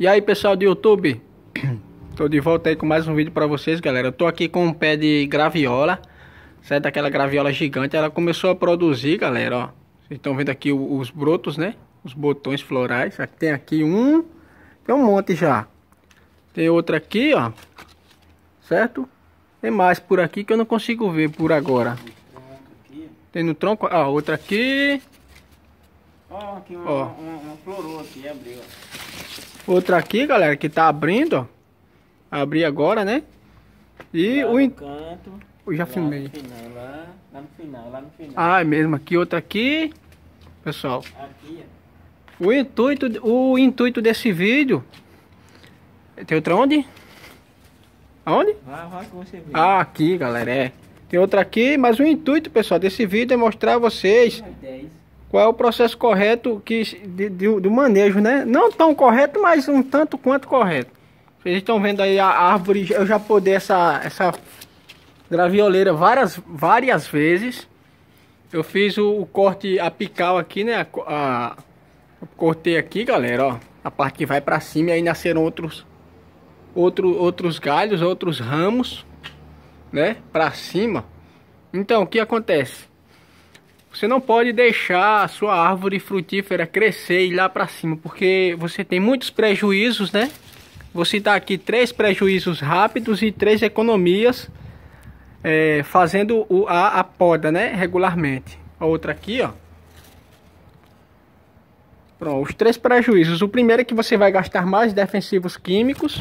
E aí pessoal do YouTube, tô de volta aí com mais um vídeo para vocês galera. Eu tô aqui com um pé de graviola Certo, aquela graviola gigante. Ela começou a produzir galera, ó. Vocês estão vendo aqui os brotos, né? Os botões florais. Aqui Tem aqui um, tem um monte já. Tem outra aqui, ó Certo? Tem mais por aqui que eu não consigo ver por agora. Tem no tronco, ó, outra aqui. Ó, aqui uma, ó. Uma, uma, florou aqui, abriu, Outra aqui, galera, que tá abrindo, ó. Abri agora, né? E lá o... No canto. Eu já filmei. Final, lá, lá no final, lá no final. Ah, é mesmo. Aqui, outra aqui. Pessoal. Aqui, ó. O intuito, o intuito desse vídeo... Tem outra onde? Aonde? Vai, vai que você vê. Ah, aqui, galera, é. Tem outra aqui, mas o intuito, pessoal, desse vídeo é mostrar a vocês... É 10 qual é o processo correto que, de, de, do manejo, né? Não tão correto, mas um tanto quanto correto. Vocês estão vendo aí a árvore, eu já podei essa, essa gravioleira várias, várias vezes. Eu fiz o, o corte apical aqui, né? A, a, cortei aqui, galera, ó. A parte que vai para cima e aí nasceram outros, outro, outros galhos, outros ramos, né? Para cima. Então, o que acontece? Você não pode deixar a sua árvore frutífera crescer e ir lá para cima, porque você tem muitos prejuízos, né? Vou citar aqui três prejuízos rápidos e três economias é, fazendo o, a, a poda, né? Regularmente. A outra aqui, ó. Pronto, os três prejuízos. O primeiro é que você vai gastar mais defensivos químicos,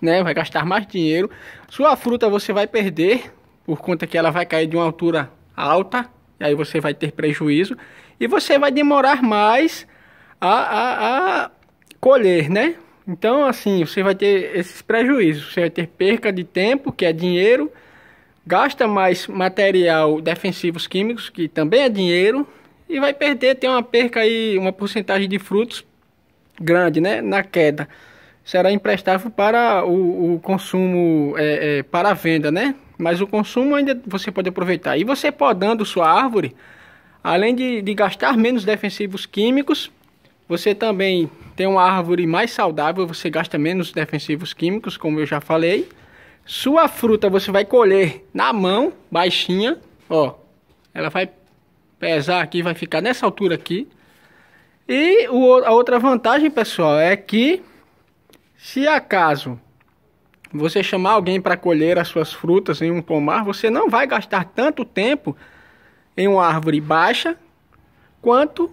né? Vai gastar mais dinheiro. Sua fruta você vai perder, por conta que ela vai cair de uma altura alta e aí você vai ter prejuízo e você vai demorar mais a, a, a colher, né? Então, assim, você vai ter esses prejuízos. Você vai ter perca de tempo, que é dinheiro, gasta mais material defensivos químicos, que também é dinheiro, e vai perder, tem uma perca aí, uma porcentagem de frutos grande, né? Na queda. Será emprestável para o, o consumo, é, é, para a venda, né? Mas o consumo ainda você pode aproveitar. E você podando sua árvore, além de, de gastar menos defensivos químicos, você também tem uma árvore mais saudável, você gasta menos defensivos químicos, como eu já falei. Sua fruta você vai colher na mão, baixinha, ó. Ela vai pesar aqui, vai ficar nessa altura aqui. E o, a outra vantagem, pessoal, é que se acaso você chamar alguém para colher as suas frutas em um pomar, você não vai gastar tanto tempo em uma árvore baixa quanto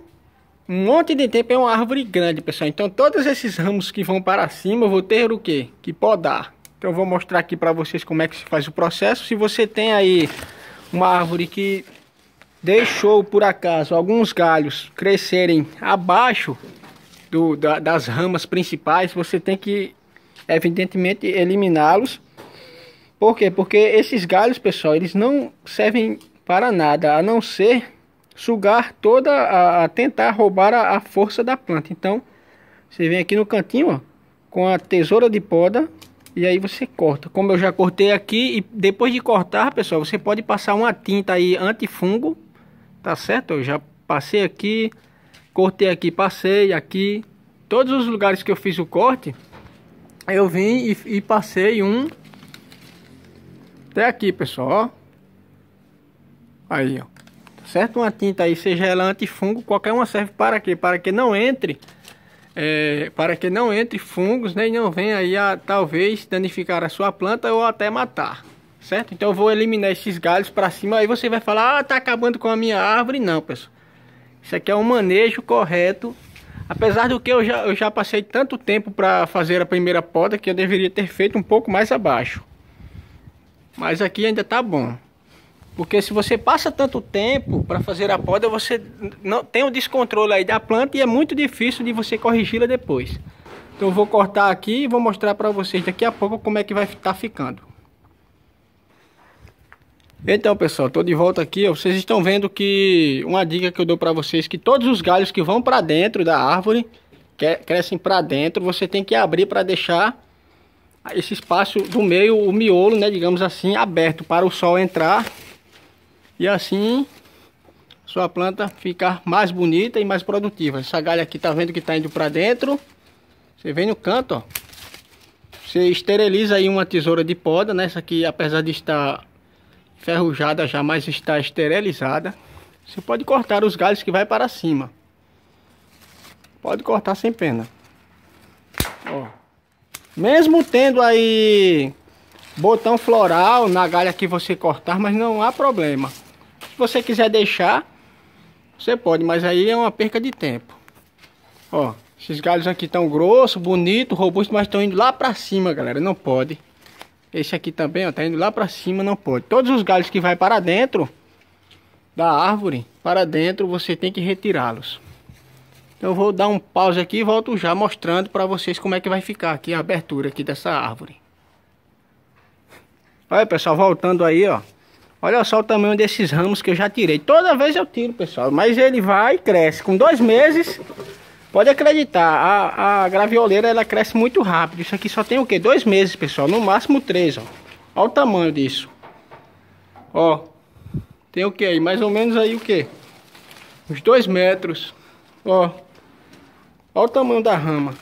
um monte de tempo em uma árvore grande, pessoal. Então, todos esses ramos que vão para cima, eu vou ter o quê? Que podar. Então, eu vou mostrar aqui para vocês como é que se faz o processo. Se você tem aí uma árvore que deixou, por acaso, alguns galhos crescerem abaixo do, da, das ramas principais, você tem que evidentemente eliminá-los. Por quê? Porque esses galhos, pessoal, eles não servem para nada, a não ser sugar toda a, a tentar roubar a, a, força da planta. Então, você vem aqui no cantinho, ó, com a tesoura de poda e aí você corta. Como eu já cortei aqui e depois de cortar, pessoal, você pode passar uma tinta aí antifungo, tá certo? Eu já passei aqui, cortei aqui, passei aqui, todos os lugares que eu fiz o corte, eu vim e, e passei um até aqui, pessoal, ó. Aí, ó. Tá certo? Uma tinta aí, seja ela antifungo, qualquer uma serve para quê? Para que não entre, é, para que não entre fungos, né? E não venha aí a, talvez, danificar a sua planta ou até matar, certo? Então eu vou eliminar esses galhos para cima, aí você vai falar, ah, tá acabando com a minha árvore. Não, pessoal. Isso aqui é um manejo correto Apesar do que eu já, eu já passei tanto tempo para fazer a primeira poda que eu deveria ter feito um pouco mais abaixo. Mas aqui ainda tá bom. Porque se você passa tanto tempo para fazer a poda, você não tem o descontrole aí da planta e é muito difícil de você corrigi-la depois. Então eu vou cortar aqui e vou mostrar para vocês daqui a pouco como é que vai estar tá ficando. Então pessoal, estou de volta aqui, vocês estão vendo que uma dica que eu dou para vocês que todos os galhos que vão para dentro da árvore crescem para dentro, você tem que abrir para deixar esse espaço do meio, o miolo, né, digamos assim, aberto para o sol entrar e assim sua planta ficar mais bonita e mais produtiva. Essa galha aqui tá vendo que está indo para dentro Você vem no canto, ó. Você esteriliza aí uma tesoura de poda, né? Essa aqui, apesar de estar ferrujada, jamais está esterilizada. Você pode cortar os galhos que vai para cima. Pode cortar sem pena. Ó. Mesmo tendo aí botão floral na galha que você cortar, mas não há problema. Se você quiser deixar, você pode, mas aí é uma perca de tempo. Ó, esses galhos aqui estão grossos, bonitos, robustos, mas estão indo lá pra cima, galera. Não pode. Esse aqui também, ó, tá indo lá pra cima, não pode. Todos os galhos que vai para dentro da árvore, para dentro, você tem que retirá-los. Então eu vou dar um pause aqui e volto já mostrando para vocês como é que vai ficar aqui a abertura aqui dessa árvore. Olha, pessoal, voltando aí, ó. Olha só o tamanho desses ramos que eu já tirei. Toda vez eu tiro, pessoal. Mas ele vai e cresce. Com dois meses, pode acreditar. A, a gravioleira, ela cresce muito rápido. Isso aqui só tem o quê? Dois meses, pessoal. No máximo três, ó. Olha o tamanho disso. Ó. Tem o que aí? Mais ou menos aí o que? Uns dois metros. Ó. Olha o tamanho da rama.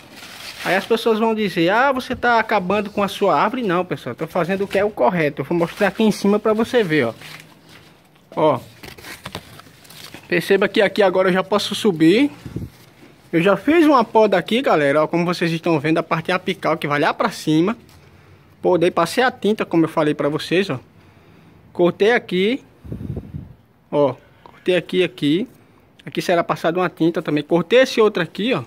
Aí as pessoas vão dizer, ah, você está acabando com a sua árvore. Não, pessoal, estou fazendo o que é o correto. Eu vou mostrar aqui em cima para você ver, ó. Ó. Perceba que aqui agora eu já posso subir. Eu já fiz uma poda aqui, galera, ó, como vocês estão vendo, a parte apical que vai lá para cima. Podei, passei a tinta, como eu falei para vocês, ó. Cortei aqui. Ó, cortei aqui, aqui. Aqui será passado uma tinta também. Cortei esse outro aqui, ó.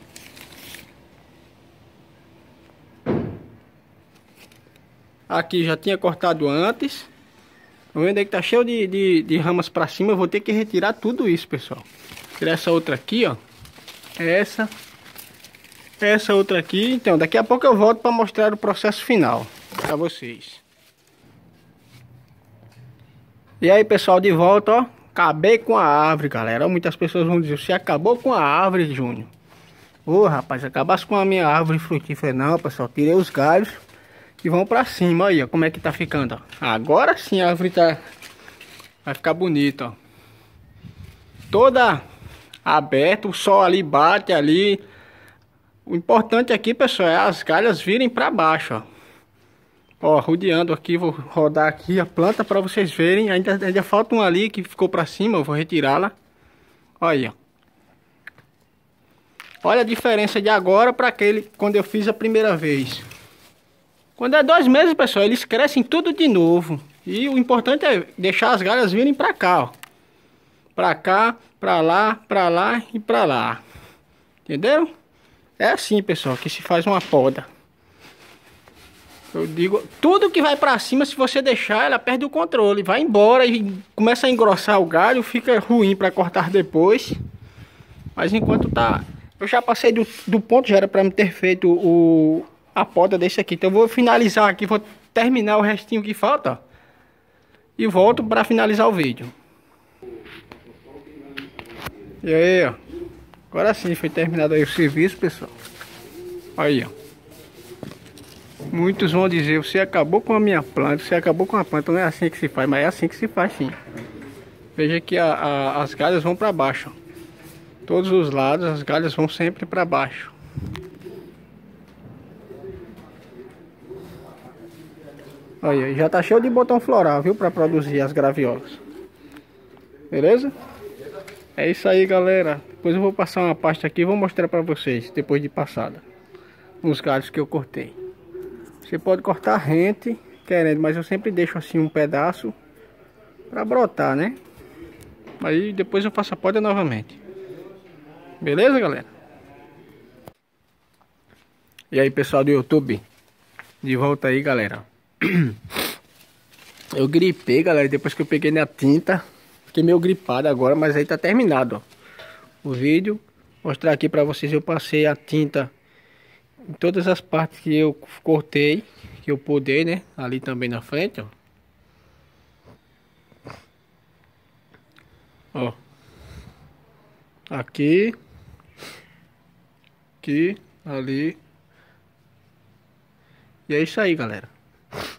Aqui já tinha cortado antes. Tá vendo aí que tá cheio de, de, de ramas para cima. Eu vou ter que retirar tudo isso, pessoal. Tirar essa outra aqui, ó. Essa. Essa outra aqui. Então, daqui a pouco eu volto para mostrar o processo final para vocês. E aí, pessoal, de volta, ó. Acabei com a árvore, galera. Muitas pessoas vão dizer, você acabou com a árvore, Júnior. Ô, oh, rapaz, acabasse com a minha árvore frutífera. Não, pessoal, tirei os galhos e vão pra cima aí, ó, como é que tá ficando, ó. Agora sim a árvore tá... Vai ficar bonita, ó. Toda aberta, o sol ali bate ali. O importante aqui, pessoal, é as galhas virem pra baixo, ó. Ó, rodeando aqui, vou rodar aqui a planta para vocês verem. Ainda, ainda falta um ali que ficou para cima, eu vou retirá-la. Olha, Olha a diferença de agora para aquele quando eu fiz a primeira vez. Quando é dois meses, pessoal, eles crescem tudo de novo. E o importante é deixar as galhas virem para cá, ó. Pra cá, pra lá, pra lá e pra lá. Entenderam? É assim, pessoal, que se faz uma poda. Eu digo, tudo que vai pra cima, se você deixar, ela perde o controle. Vai embora e começa a engrossar o galho, fica ruim para cortar depois. Mas enquanto tá... Eu já passei do, do ponto, já era para me ter feito o, a poda desse aqui. Então eu vou finalizar aqui, vou terminar o restinho que falta. E volto para finalizar o vídeo. E aí, ó. Agora sim foi terminado aí o serviço, pessoal. Aí, ó. Muitos vão dizer, você acabou com a minha planta, você acabou com a planta. Não é assim que se faz, mas é assim que se faz sim. Veja que a, a, as galhas vão para baixo. Todos os lados, as galhas vão sempre para baixo. Aí, já tá cheio de botão floral, viu? Pra produzir as graviolas. Beleza? É isso aí, galera. Depois eu vou passar uma pasta aqui e vou mostrar pra vocês, depois de passada. Os galhos que eu cortei. Você pode cortar rente, querendo, mas eu sempre deixo assim um pedaço pra brotar, né? Aí depois eu faço a poda novamente. Beleza, galera? E aí, pessoal do YouTube? De volta aí, galera. Eu gripei, galera, depois que eu peguei na tinta. Fiquei meio gripado agora, mas aí tá terminado, ó. O vídeo. Mostrar aqui pra vocês, eu passei a tinta em todas as partes que eu cortei, que eu podei, né? Ali também na frente, ó. Ó. Aqui. Aqui, ali. E é isso aí, galera.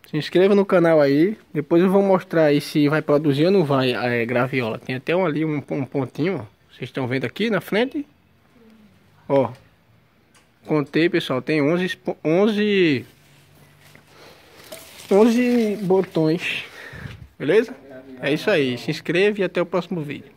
Se inscreva no canal aí. Depois eu vou mostrar aí se vai produzir ou não vai é, graviola. Tem até um ali, um, um pontinho. Vocês estão vendo aqui na frente? Ó. Contei, pessoal, tem 11, 11, 11 botões. Beleza? É isso aí. Se inscreve e até o próximo vídeo.